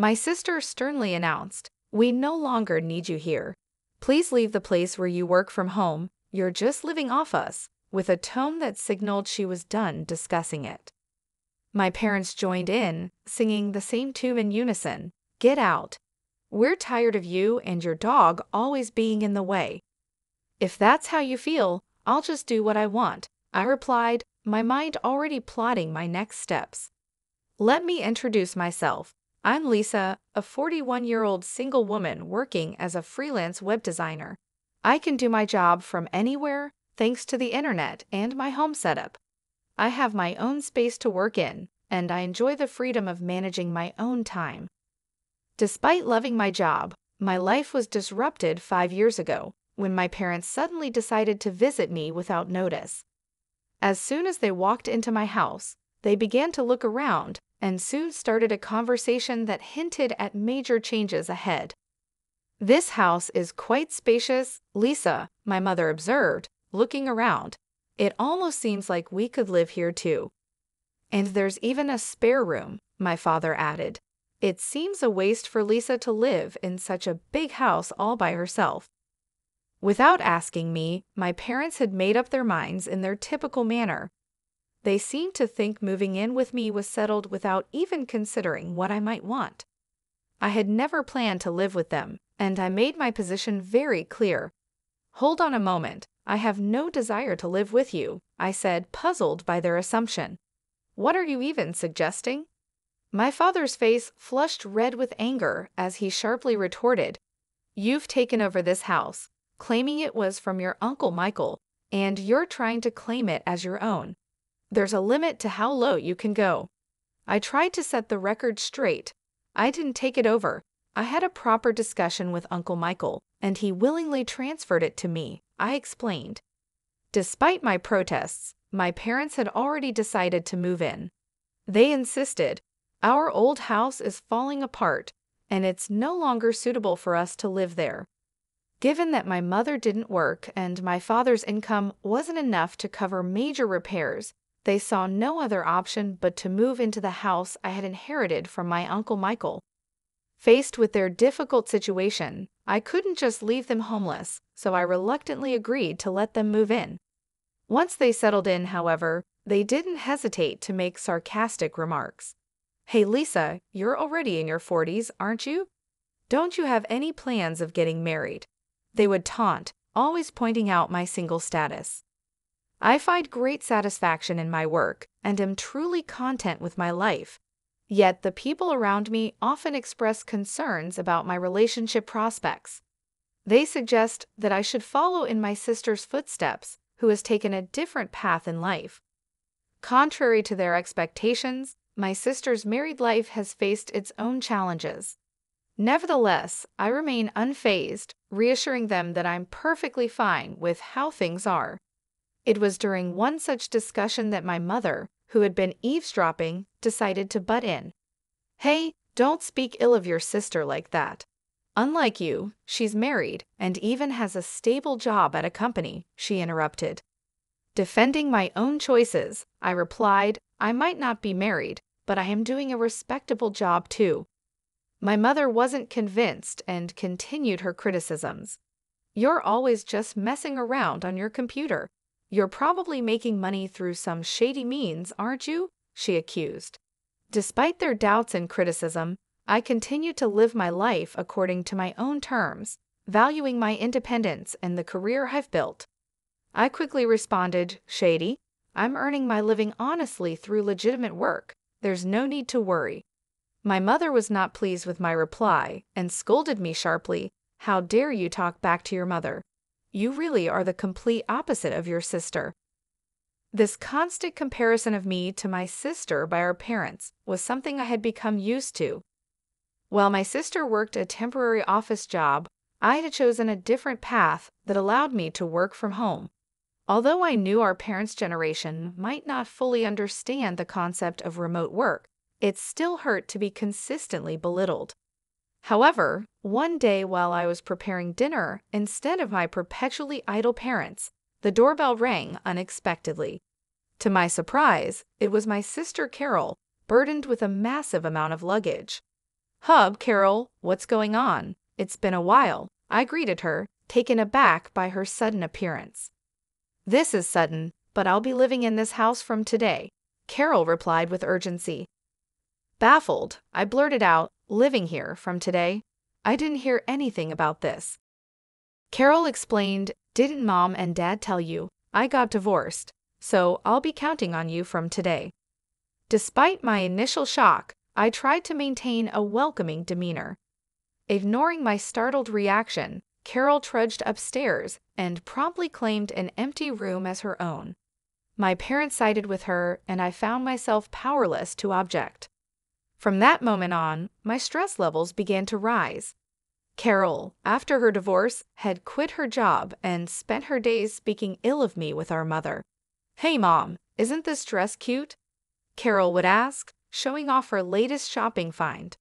My sister sternly announced, We no longer need you here. Please leave the place where you work from home. You're just living off us, with a tone that signaled she was done discussing it. My parents joined in, singing the same tune in unison Get out. We're tired of you and your dog always being in the way. If that's how you feel, I'll just do what I want, I replied, my mind already plotting my next steps. Let me introduce myself. I'm Lisa, a 41 year old single woman working as a freelance web designer. I can do my job from anywhere thanks to the internet and my home setup. I have my own space to work in, and I enjoy the freedom of managing my own time. Despite loving my job, my life was disrupted five years ago when my parents suddenly decided to visit me without notice. As soon as they walked into my house, they began to look around and soon started a conversation that hinted at major changes ahead. This house is quite spacious, Lisa, my mother observed, looking around. It almost seems like we could live here too. And there's even a spare room, my father added. It seems a waste for Lisa to live in such a big house all by herself. Without asking me, my parents had made up their minds in their typical manner. They seemed to think moving in with me was settled without even considering what I might want. I had never planned to live with them, and I made my position very clear. Hold on a moment, I have no desire to live with you, I said, puzzled by their assumption. What are you even suggesting? My father's face flushed red with anger as he sharply retorted, You've taken over this house, claiming it was from your Uncle Michael, and you're trying to claim it as your own. There's a limit to how low you can go. I tried to set the record straight. I didn't take it over. I had a proper discussion with Uncle Michael, and he willingly transferred it to me, I explained. Despite my protests, my parents had already decided to move in. They insisted, our old house is falling apart, and it's no longer suitable for us to live there. Given that my mother didn't work and my father's income wasn't enough to cover major repairs, they saw no other option but to move into the house I had inherited from my Uncle Michael. Faced with their difficult situation, I couldn't just leave them homeless, so I reluctantly agreed to let them move in. Once they settled in, however, they didn't hesitate to make sarcastic remarks. Hey Lisa, you're already in your 40s, aren't you? Don't you have any plans of getting married? They would taunt, always pointing out my single status. I find great satisfaction in my work and am truly content with my life. Yet the people around me often express concerns about my relationship prospects. They suggest that I should follow in my sister's footsteps, who has taken a different path in life. Contrary to their expectations, my sister's married life has faced its own challenges. Nevertheless, I remain unfazed, reassuring them that I'm perfectly fine with how things are. It was during one such discussion that my mother, who had been eavesdropping, decided to butt in. Hey, don't speak ill of your sister like that. Unlike you, she's married and even has a stable job at a company, she interrupted. Defending my own choices, I replied, I might not be married, but I am doing a respectable job too. My mother wasn't convinced and continued her criticisms. You're always just messing around on your computer. You're probably making money through some shady means, aren't you? she accused. Despite their doubts and criticism, I continued to live my life according to my own terms, valuing my independence and the career I've built. I quickly responded, Shady, I'm earning my living honestly through legitimate work. There's no need to worry. My mother was not pleased with my reply and scolded me sharply. How dare you talk back to your mother? You really are the complete opposite of your sister. This constant comparison of me to my sister by our parents was something I had become used to. While my sister worked a temporary office job, I had chosen a different path that allowed me to work from home. Although I knew our parents' generation might not fully understand the concept of remote work, it still hurt to be consistently belittled. However, one day while I was preparing dinner, instead of my perpetually idle parents, the doorbell rang unexpectedly. To my surprise, it was my sister Carol, burdened with a massive amount of luggage. Hub, Carol, what's going on? It's been a while, I greeted her, taken aback by her sudden appearance. This is sudden, but I'll be living in this house from today, Carol replied with urgency. Baffled, I blurted out, living here from today? I didn't hear anything about this. Carol explained, Didn't mom and dad tell you? I got divorced, so I'll be counting on you from today. Despite my initial shock, I tried to maintain a welcoming demeanor. Ignoring my startled reaction, Carol trudged upstairs and promptly claimed an empty room as her own. My parents sided with her, and I found myself powerless to object. From that moment on, my stress levels began to rise. Carol, after her divorce, had quit her job and spent her days speaking ill of me with our mother. Hey, Mom, isn't this dress cute? Carol would ask, showing off her latest shopping find.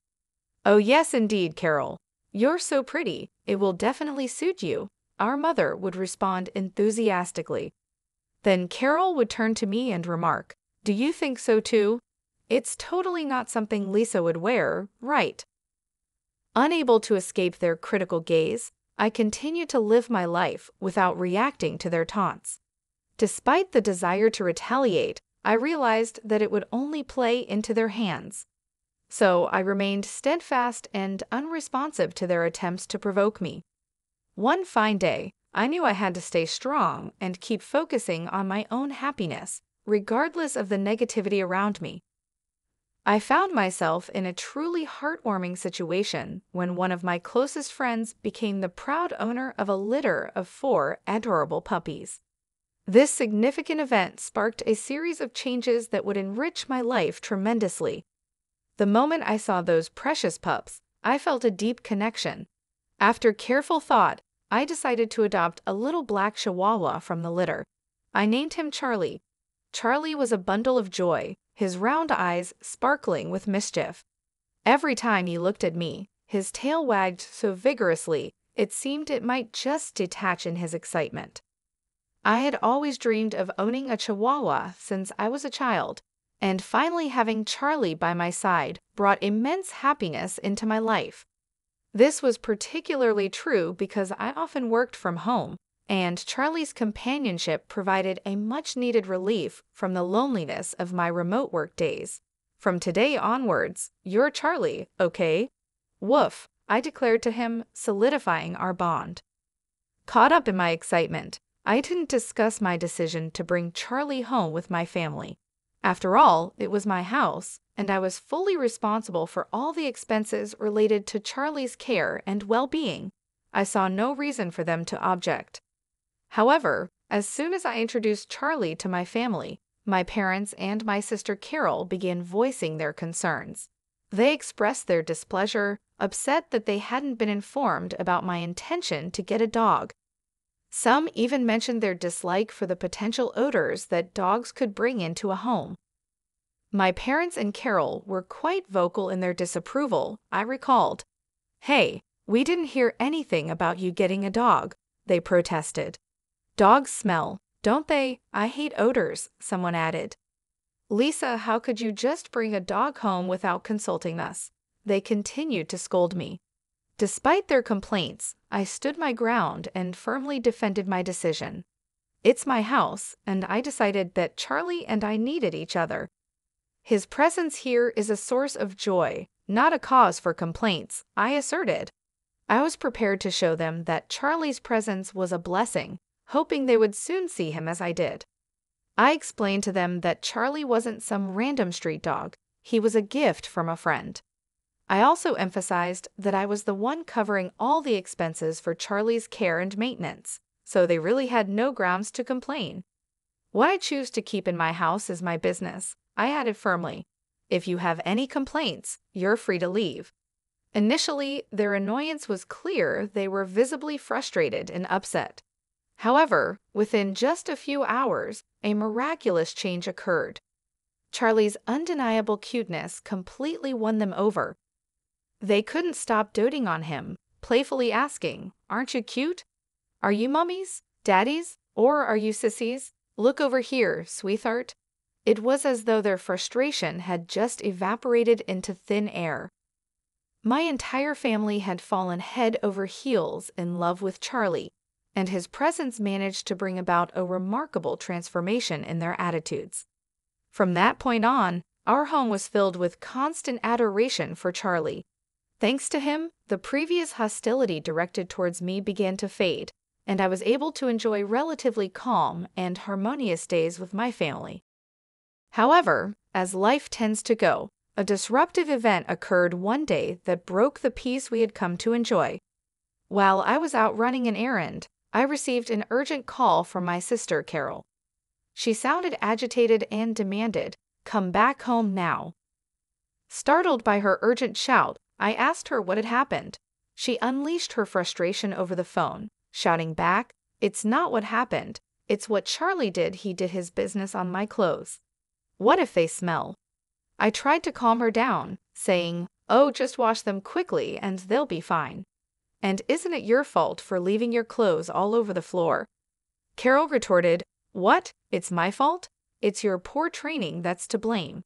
Oh, yes, indeed, Carol. You're so pretty, it will definitely suit you, our mother would respond enthusiastically. Then Carol would turn to me and remark, Do you think so too? It's totally not something Lisa would wear, right? Unable to escape their critical gaze, I continued to live my life without reacting to their taunts. Despite the desire to retaliate, I realized that it would only play into their hands. So I remained steadfast and unresponsive to their attempts to provoke me. One fine day, I knew I had to stay strong and keep focusing on my own happiness, regardless of the negativity around me. I found myself in a truly heartwarming situation when one of my closest friends became the proud owner of a litter of four adorable puppies. This significant event sparked a series of changes that would enrich my life tremendously. The moment I saw those precious pups, I felt a deep connection. After careful thought, I decided to adopt a little black chihuahua from the litter. I named him Charlie. Charlie was a bundle of joy, his round eyes sparkling with mischief. Every time he looked at me, his tail wagged so vigorously it seemed it might just detach in his excitement. I had always dreamed of owning a chihuahua since I was a child, and finally having Charlie by my side brought immense happiness into my life. This was particularly true because I often worked from home and Charlie's companionship provided a much needed relief from the loneliness of my remote work days. From today onwards, you're Charlie, okay? Woof, I declared to him, solidifying our bond. Caught up in my excitement, I didn't discuss my decision to bring Charlie home with my family. After all, it was my house, and I was fully responsible for all the expenses related to Charlie's care and well being. I saw no reason for them to object. However, as soon as I introduced Charlie to my family, my parents and my sister Carol began voicing their concerns. They expressed their displeasure, upset that they hadn't been informed about my intention to get a dog. Some even mentioned their dislike for the potential odors that dogs could bring into a home. My parents and Carol were quite vocal in their disapproval, I recalled. Hey, we didn't hear anything about you getting a dog, they protested. Dogs smell, don't they? I hate odors, someone added. Lisa, how could you just bring a dog home without consulting us? They continued to scold me. Despite their complaints, I stood my ground and firmly defended my decision. It's my house, and I decided that Charlie and I needed each other. His presence here is a source of joy, not a cause for complaints, I asserted. I was prepared to show them that Charlie's presence was a blessing, hoping they would soon see him as I did. I explained to them that Charlie wasn't some random street dog, he was a gift from a friend. I also emphasized that I was the one covering all the expenses for Charlie's care and maintenance, so they really had no grounds to complain. What I choose to keep in my house is my business, I added firmly. If you have any complaints, you're free to leave. Initially, their annoyance was clear they were visibly frustrated and upset. However, within just a few hours, a miraculous change occurred. Charlie's undeniable cuteness completely won them over. They couldn't stop doting on him, playfully asking, Aren't you cute? Are you mummies, daddies, or are you sissies? Look over here, sweetheart. It was as though their frustration had just evaporated into thin air. My entire family had fallen head over heels in love with Charlie, and his presence managed to bring about a remarkable transformation in their attitudes. From that point on, our home was filled with constant adoration for Charlie. Thanks to him, the previous hostility directed towards me began to fade, and I was able to enjoy relatively calm and harmonious days with my family. However, as life tends to go, a disruptive event occurred one day that broke the peace we had come to enjoy. While I was out running an errand, I received an urgent call from my sister, Carol. She sounded agitated and demanded, Come back home now. Startled by her urgent shout, I asked her what had happened. She unleashed her frustration over the phone, shouting back, It's not what happened. It's what Charlie did. He did his business on my clothes. What if they smell? I tried to calm her down, saying, Oh, just wash them quickly and they'll be fine. And isn't it your fault for leaving your clothes all over the floor? Carol retorted, What? It's my fault? It's your poor training that's to blame.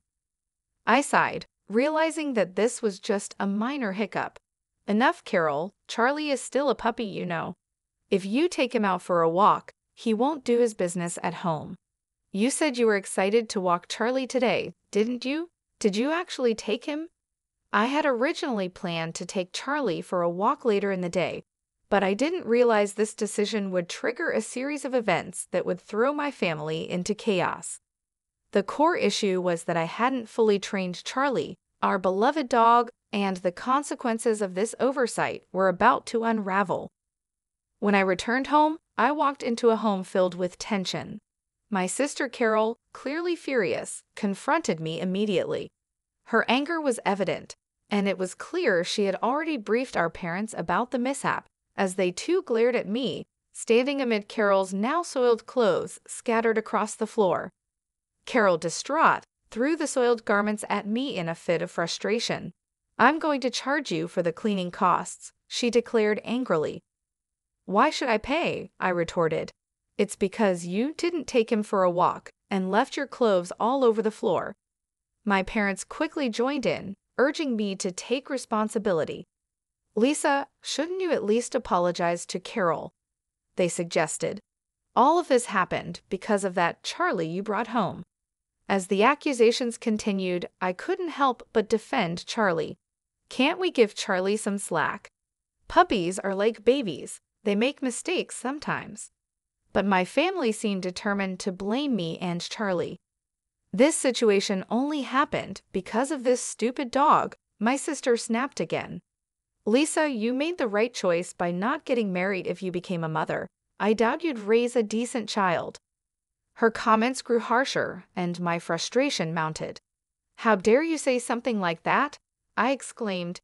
I sighed, realizing that this was just a minor hiccup. Enough, Carol. Charlie is still a puppy, you know. If you take him out for a walk, he won't do his business at home. You said you were excited to walk Charlie today, didn't you? Did you actually take him? I had originally planned to take Charlie for a walk later in the day, but I didn't realize this decision would trigger a series of events that would throw my family into chaos. The core issue was that I hadn't fully trained Charlie, our beloved dog, and the consequences of this oversight were about to unravel. When I returned home, I walked into a home filled with tension. My sister Carol, clearly furious, confronted me immediately. Her anger was evident, and it was clear she had already briefed our parents about the mishap, as they too glared at me, standing amid Carol's now soiled clothes scattered across the floor. Carol, distraught, threw the soiled garments at me in a fit of frustration. I'm going to charge you for the cleaning costs, she declared angrily. Why should I pay? I retorted. It's because you didn't take him for a walk and left your clothes all over the floor. My parents quickly joined in, urging me to take responsibility. Lisa, shouldn't you at least apologize to Carol? They suggested. All of this happened because of that Charlie you brought home. As the accusations continued, I couldn't help but defend Charlie. Can't we give Charlie some slack? Puppies are like babies, they make mistakes sometimes but my family seemed determined to blame me and Charlie. This situation only happened because of this stupid dog, my sister snapped again. Lisa, you made the right choice by not getting married if you became a mother. I doubt you'd raise a decent child. Her comments grew harsher, and my frustration mounted. How dare you say something like that? I exclaimed.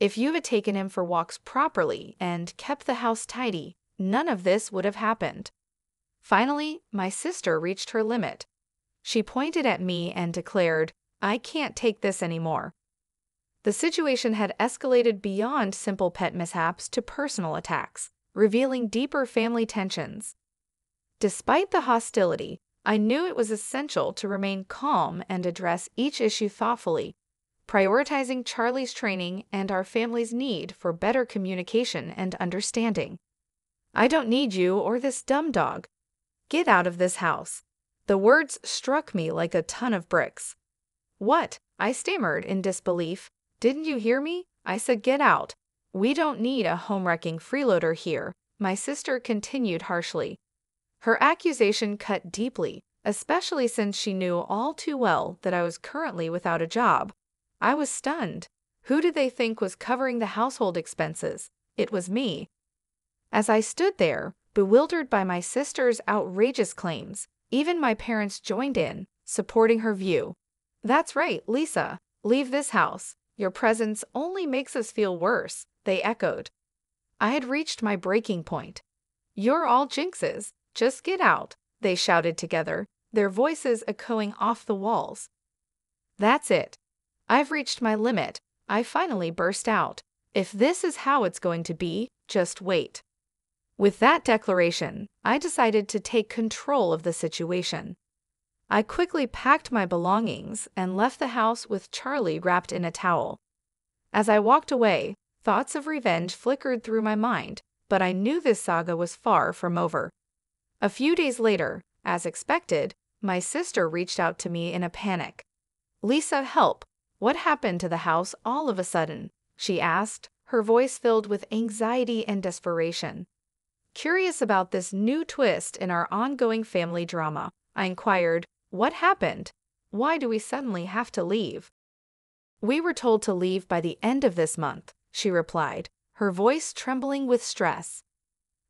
If you had taken him for walks properly and kept the house tidy, none of this would have happened. Finally, my sister reached her limit. She pointed at me and declared, I can't take this anymore. The situation had escalated beyond simple pet mishaps to personal attacks, revealing deeper family tensions. Despite the hostility, I knew it was essential to remain calm and address each issue thoughtfully, prioritizing Charlie's training and our family's need for better communication and understanding. I don't need you or this dumb dog, Get out of this house. The words struck me like a ton of bricks. What? I stammered in disbelief. Didn't you hear me? I said get out. We don't need a home-wrecking freeloader here, my sister continued harshly. Her accusation cut deeply, especially since she knew all too well that I was currently without a job. I was stunned. Who did they think was covering the household expenses? It was me. As I stood there, Bewildered by my sister's outrageous claims, even my parents joined in, supporting her view. That's right, Lisa. Leave this house. Your presence only makes us feel worse, they echoed. I had reached my breaking point. You're all jinxes. Just get out, they shouted together, their voices echoing off the walls. That's it. I've reached my limit. I finally burst out. If this is how it's going to be, just wait. With that declaration, I decided to take control of the situation. I quickly packed my belongings and left the house with Charlie wrapped in a towel. As I walked away, thoughts of revenge flickered through my mind, but I knew this saga was far from over. A few days later, as expected, my sister reached out to me in a panic. Lisa, help! What happened to the house all of a sudden? She asked, her voice filled with anxiety and desperation. Curious about this new twist in our ongoing family drama, I inquired, What happened? Why do we suddenly have to leave? We were told to leave by the end of this month, she replied, her voice trembling with stress.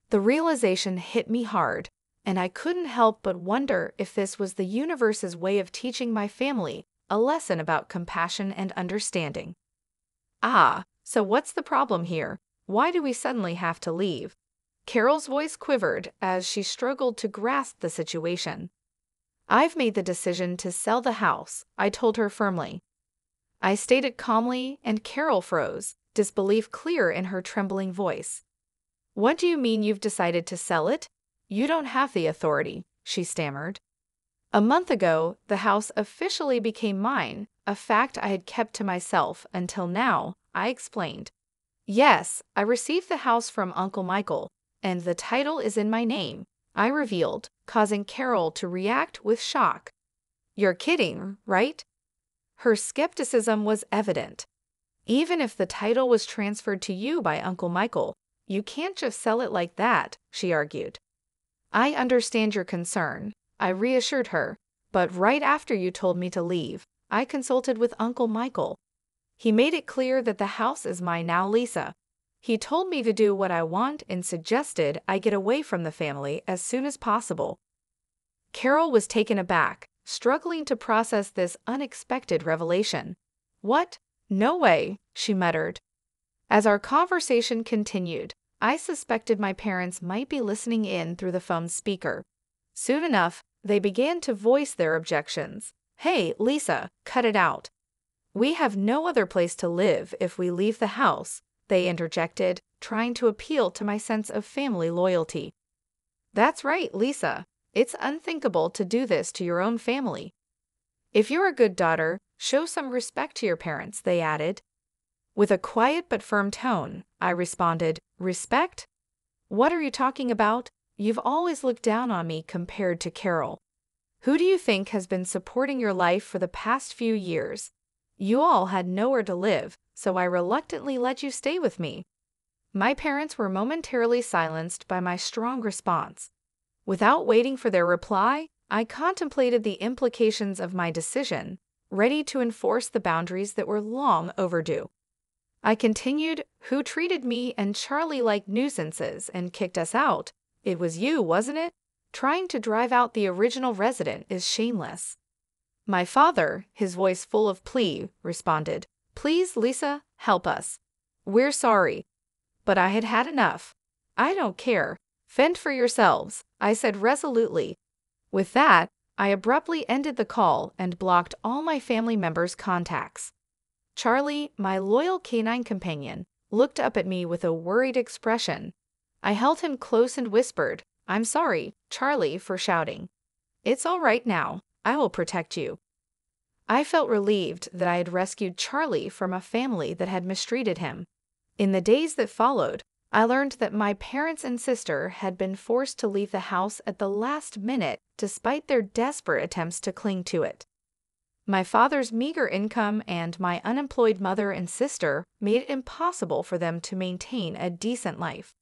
The realization hit me hard, and I couldn't help but wonder if this was the universe's way of teaching my family a lesson about compassion and understanding. Ah, so what's the problem here? Why do we suddenly have to leave? Carol's voice quivered as she struggled to grasp the situation. I've made the decision to sell the house, I told her firmly. I stated calmly, and Carol froze, disbelief clear in her trembling voice. What do you mean you've decided to sell it? You don't have the authority, she stammered. A month ago, the house officially became mine, a fact I had kept to myself until now, I explained. Yes, I received the house from Uncle Michael, and the title is in my name, I revealed, causing Carol to react with shock. You're kidding, right? Her skepticism was evident. Even if the title was transferred to you by Uncle Michael, you can't just sell it like that, she argued. I understand your concern, I reassured her, but right after you told me to leave, I consulted with Uncle Michael. He made it clear that the house is mine now, Lisa. He told me to do what I want and suggested I get away from the family as soon as possible. Carol was taken aback, struggling to process this unexpected revelation. What? No way, she muttered. As our conversation continued, I suspected my parents might be listening in through the phone speaker. Soon enough, they began to voice their objections. Hey, Lisa, cut it out. We have no other place to live if we leave the house, they interjected, trying to appeal to my sense of family loyalty. That's right, Lisa. It's unthinkable to do this to your own family. If you're a good daughter, show some respect to your parents, they added. With a quiet but firm tone, I responded, Respect? What are you talking about? You've always looked down on me compared to Carol. Who do you think has been supporting your life for the past few years? You all had nowhere to live, so I reluctantly let you stay with me. My parents were momentarily silenced by my strong response. Without waiting for their reply, I contemplated the implications of my decision, ready to enforce the boundaries that were long overdue. I continued, Who treated me and Charlie like nuisances and kicked us out? It was you, wasn't it? Trying to drive out the original resident is shameless. My father, his voice full of plea, responded, Please, Lisa, help us. We're sorry. But I had had enough. I don't care. Fend for yourselves, I said resolutely. With that, I abruptly ended the call and blocked all my family members' contacts. Charlie, my loyal canine companion, looked up at me with a worried expression. I held him close and whispered, I'm sorry, Charlie, for shouting. It's all right now. I will protect you. I felt relieved that I had rescued Charlie from a family that had mistreated him. In the days that followed, I learned that my parents and sister had been forced to leave the house at the last minute despite their desperate attempts to cling to it. My father's meager income and my unemployed mother and sister made it impossible for them to maintain a decent life.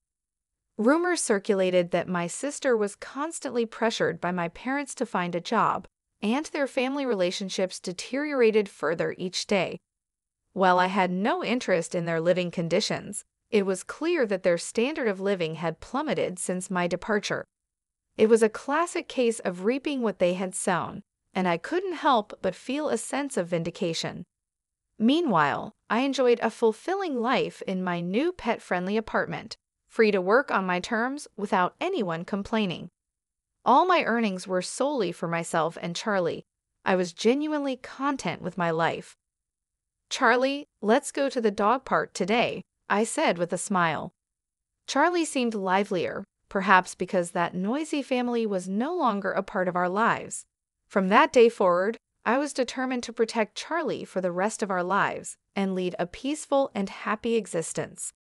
Rumors circulated that my sister was constantly pressured by my parents to find a job, and their family relationships deteriorated further each day. While I had no interest in their living conditions, it was clear that their standard of living had plummeted since my departure. It was a classic case of reaping what they had sown, and I couldn't help but feel a sense of vindication. Meanwhile, I enjoyed a fulfilling life in my new pet friendly apartment, free to work on my terms without anyone complaining. All my earnings were solely for myself and Charlie. I was genuinely content with my life. Charlie, let's go to the dog park today, I said with a smile. Charlie seemed livelier, perhaps because that noisy family was no longer a part of our lives. From that day forward, I was determined to protect Charlie for the rest of our lives and lead a peaceful and happy existence.